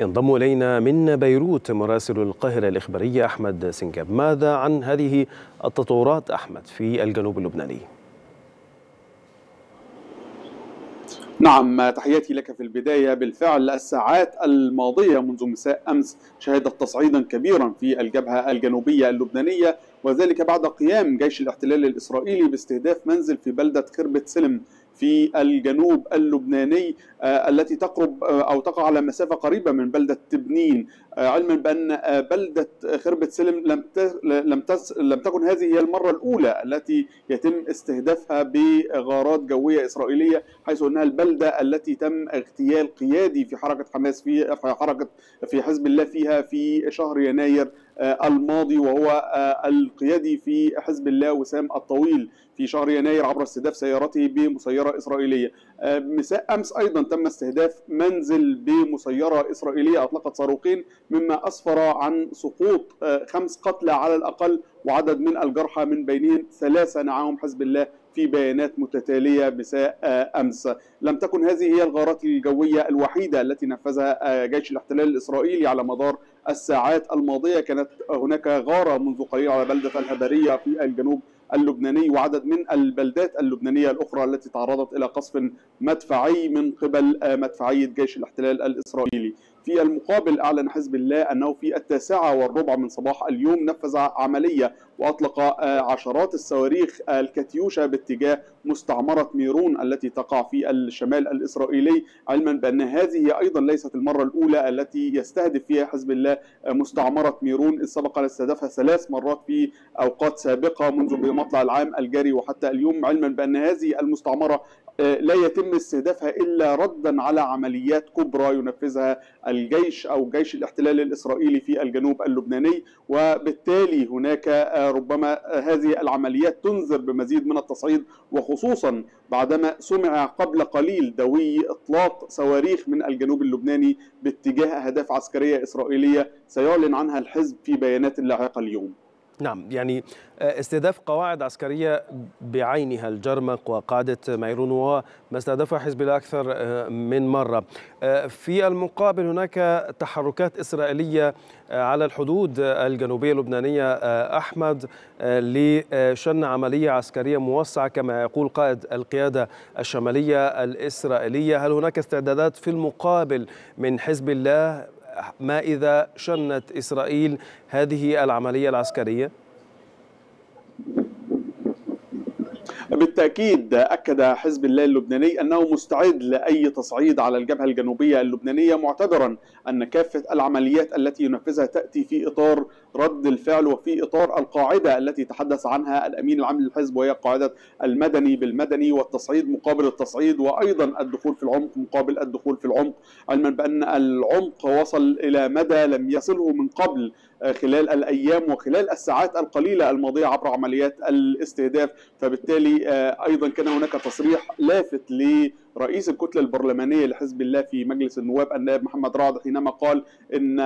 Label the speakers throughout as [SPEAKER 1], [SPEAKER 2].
[SPEAKER 1] ينضم إلينا من بيروت مراسل القاهرة الإخبارية أحمد سنجاب. ماذا عن هذه التطورات أحمد في الجنوب اللبناني؟
[SPEAKER 2] نعم تحياتي لك في البداية. بالفعل الساعات الماضية منذ مساء أمس شهدت تصعيدا كبيرا في الجبهة الجنوبية اللبنانية وذلك بعد قيام جيش الاحتلال الإسرائيلي باستهداف منزل في بلدة خربة سلم. في الجنوب اللبناني التي تقرب أو تقع على مسافة قريبة من بلدة تبنين. علما بأن بلدة خربة سلم لم لم لم تكن هذه هي المرة الأولى التي يتم استهدافها بغارات جوية إسرائيلية حيث أنها البلدة التي تم اغتيال قيادي في حركة حماس في حركة في حزب الله فيها في شهر يناير الماضي وهو القيادي في حزب الله وسام الطويل. في شهر يناير عبر استهداف سيارته بمسيرة إسرائيلية. مساء أمس أيضا تم استهداف منزل بمسيرة إسرائيلية أطلقت صاروخين مما أسفر عن سقوط خمس قتلى على الأقل وعدد من الجرحى من بينهم ثلاثة نعاهم حزب الله في بيانات متتالية مساء أمس. لم تكن هذه هي الغارات الجوية الوحيدة التي نفذها جيش الاحتلال الإسرائيلي على مدار الساعات الماضية. كانت هناك غارة منذ قليل على بلدة الهبرية في الجنوب اللبناني وعدد من البلدات اللبنانية الأخرى التي تعرضت إلى قصف مدفعي من قبل مدفعية جيش الاحتلال الإسرائيلي. في المقابل أعلن حزب الله أنه في التاسعة والربع من صباح اليوم نفذ عملية وأطلق عشرات الصواريخ الكاتيوشا باتجاه مستعمرة ميرون التي تقع في الشمال الإسرائيلي علما بأن هذه أيضا ليست المرة الأولى التي يستهدف فيها حزب الله مستعمرة ميرون إذ سبق لاستهدافها ثلاث مرات في أوقات سابقة منذ مطلع العام الجاري وحتى اليوم علما بأن هذه المستعمرة لا يتم استهدافها إلا ردا على عمليات كبرى ينفذها الجيش أو جيش الاحتلال الإسرائيلي في الجنوب اللبناني وبالتالي هناك ربما هذه العمليات تنذر بمزيد من التصعيد وخصوصا بعدما سمع قبل قليل دوي إطلاق صواريخ من الجنوب اللبناني باتجاه أهداف عسكرية إسرائيلية سيعلن عنها الحزب في بيانات لاحقة اليوم.
[SPEAKER 1] نعم يعني استهداف قواعد عسكرية بعينها الجرمق وقاعدة ميرون وما استهدفها حزب الله أكثر من مرة. في المقابل هناك تحركات إسرائيلية على الحدود الجنوبية اللبنانية أحمد لشن عملية عسكرية موسعة كما يقول قائد القيادة الشمالية الإسرائيلية. هل هناك استعدادات في المقابل من حزب الله؟ ما إذا شنت إسرائيل هذه العملية العسكرية؟
[SPEAKER 2] بالتأكيد أكد حزب الله اللبناني أنه مستعد لأي تصعيد على الجبهة الجنوبية اللبنانية معتبرا أن كافة العمليات التي ينفذها تأتي في إطار رد الفعل وفي إطار القاعدة التي تحدث عنها الأمين العام للحزب وهي قاعدة المدني بالمدني والتصعيد مقابل التصعيد وأيضا الدخول في العمق مقابل الدخول في العمق علما بأن العمق وصل إلى مدى لم يصله من قبل خلال الأيام وخلال الساعات القليلة الماضية عبر عمليات الاستهداف فبالتالي أيضا كان هناك تصريح لافت لرئيس الكتلة البرلمانية لحزب الله في مجلس النواب النائب محمد رعد حينما قال إن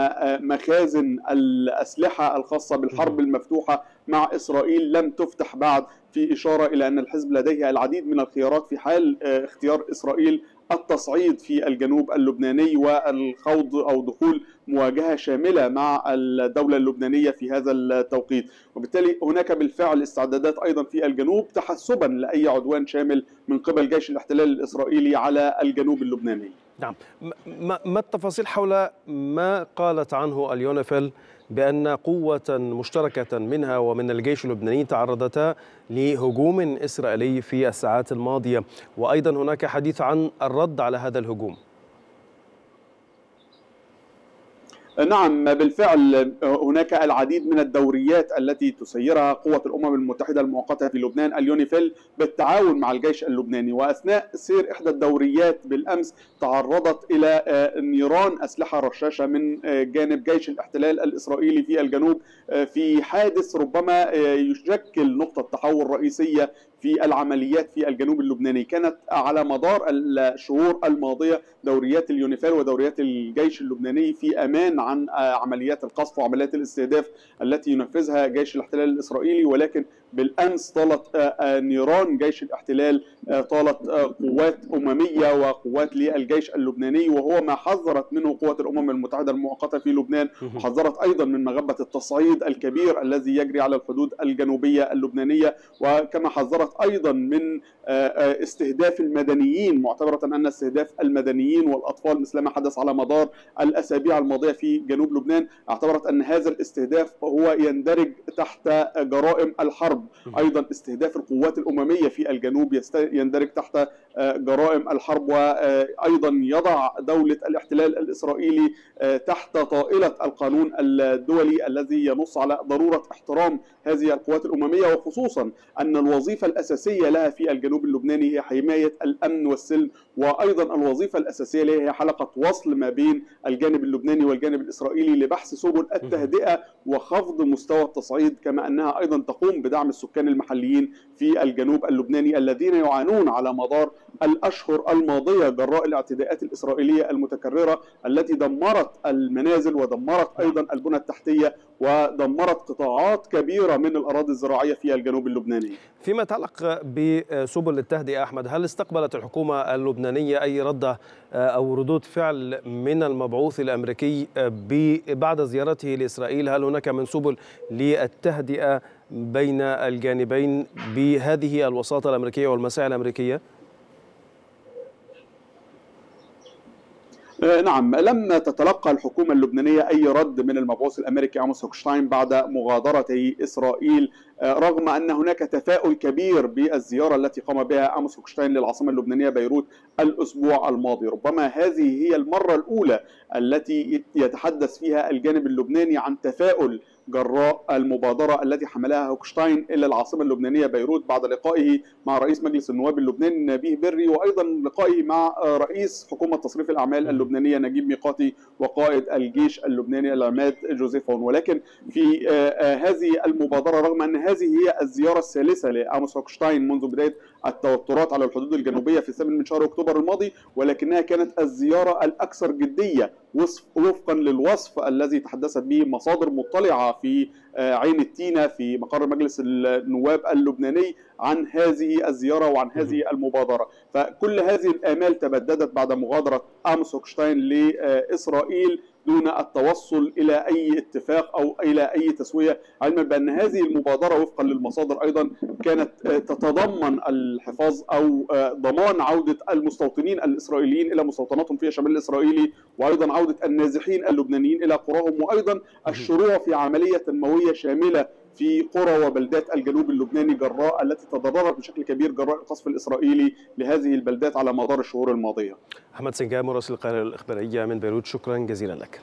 [SPEAKER 2] مخازن الأسلحة الخاصة بالحرب المفتوحة مع إسرائيل لم تفتح بعد في إشارة إلى أن الحزب لديه العديد من الخيارات في حال اختيار إسرائيل التصعيد في الجنوب اللبناني والخوض أو دخول مواجهة شاملة مع الدولة اللبنانية في هذا التوقيت، وبالتالي هناك بالفعل استعدادات أيضا في الجنوب تحسبا لأي عدوان شامل من قبل جيش الاحتلال الإسرائيلي على الجنوب اللبناني.
[SPEAKER 1] نعم، ما التفاصيل حول ما قالت عنه اليونيفيل بأن قوة مشتركة منها ومن الجيش اللبناني تعرضتا لهجوم إسرائيلي في الساعات الماضية؟ وأيضا هناك حديث عن الرد على هذا الهجوم.
[SPEAKER 2] نعم بالفعل هناك العديد من الدوريات التي تسيرها قوة الأمم المتحدة المؤقتة في لبنان اليونيفيل بالتعاون مع الجيش اللبناني. وأثناء سير إحدى الدوريات بالأمس تعرضت إلى نيران أسلحة رشاشة من جانب جيش الاحتلال الإسرائيلي في الجنوب في حادث ربما يشكل نقطة تحول رئيسية في العمليات في الجنوب اللبناني. كانت على مدار الشهور الماضية دوريات اليونيفيل ودوريات الجيش اللبناني في أمان عن عمليات القصف وعمليات الاستهداف التي ينفذها جيش الاحتلال الإسرائيلي ولكن بالأمس طالت نيران جيش الاحتلال طالت قوات أممية وقوات للجيش اللبناني وهو ما حذرت منه قوات الأمم المتحدة المؤقتة في لبنان وحذرت أيضا من مغبة التصعيد الكبير الذي يجري على الحدود الجنوبية اللبنانية وكما حذرت أيضا من استهداف المدنيين معتبرة أن استهداف المدنيين والأطفال مثل ما حدث على مدار الأسابيع الماضية في جنوب لبنان اعتبرت أن هذا الاستهداف هو يندرج تحت جرائم الحرب. أيضا استهداف القوات الأممية في الجنوب يندرج تحت جرائم الحرب وأيضا يضع دولة الاحتلال الإسرائيلي تحت طائلة القانون الدولي الذي ينص على ضرورة احترام هذه القوات الأممية وخصوصا أن الوظيفة الأساسية لها في الجنوب اللبناني هي حماية الأمن والسلم وأيضا الوظيفة الأساسية لها هي حلقة وصل ما بين الجانب اللبناني والجانب الإسرائيلي لبحث سبل التهدئة وخفض مستوى التصعيد كما أنها أيضا تقوم بدعم السكان المحليين في الجنوب اللبناني الذين يعانون على مدار الأشهر الماضية جراء الاعتداءات الإسرائيلية المتكررة التي دمرت المنازل ودمرت أيضا البنى التحتية ودمرت قطاعات كبيرة من الأراضي الزراعية في الجنوب اللبناني.
[SPEAKER 1] فيما يتعلق بسبل التهدئة أحمد هل استقبلت الحكومة اللبنانية أي ردة أو ردود فعل من المبعوث الأمريكي بعد زيارته لإسرائيل هل هناك من سبل للتهدئة بين الجانبين بهذه الوساطة الأمريكية والمساعي الأمريكية؟
[SPEAKER 2] نعم لم تتلقى الحكومة اللبنانية أي رد من المبعوث الأمريكي عاموس هوكشتاين بعد مغادرته إسرائيل رغم أن هناك تفاؤل كبير بالزيارة التي قام بها عاموس هوكشتاين للعاصمة اللبنانية بيروت الأسبوع الماضي. ربما هذه هي المرة الأولى التي يتحدث فيها الجانب اللبناني عن تفاؤل جراء المبادرة التي حملها هوكشتاين إلى العاصمة اللبنانية بيروت بعد لقائه مع رئيس مجلس النواب اللبناني نبيه بري وأيضا لقائه مع رئيس حكومة تصريف الأعمال اللبنانية نجيب ميقاتي وقائد الجيش اللبناني العماد جوزيف عون ولكن في هذه المبادرة رغم أن هذه هي الزيارة الثالثة لأموس هوكشتاين منذ بداية التوترات على الحدود الجنوبية في الثامن من شهر أكتوبر الماضي ولكنها كانت الزيارة الأكثر جدية وفقا للوصف الذي تحدثت به مصادر مطلعة في عين التينة في مقر مجلس النواب اللبناني عن هذه الزيارة وعن هذه المبادرة. فكل هذه الآمال تبددت بعد مغادرة أموس هوكشتاين لإسرائيل دون التوصل إلى أي اتفاق أو إلى أي تسوية علما بأن هذه المبادرة وفقا للمصادر أيضا كانت تتضمن الحفاظ أو ضمان عودة المستوطنين الإسرائيليين إلى مستوطناتهم في الشمال الإسرائيلي وأيضا عودة النازحين اللبنانيين إلى قراهم وأيضا الشروع في عملية تنمويه شاملة في قرى وبلدات الجنوب اللبناني جراء التي تضررت بشكل كبير جراء القصف الإسرائيلي لهذه البلدات على مدار الشهور الماضية.
[SPEAKER 1] أحمد سنجاب مراسل القاهرة الإخبارية من بيروت شكرا جزيلا لك.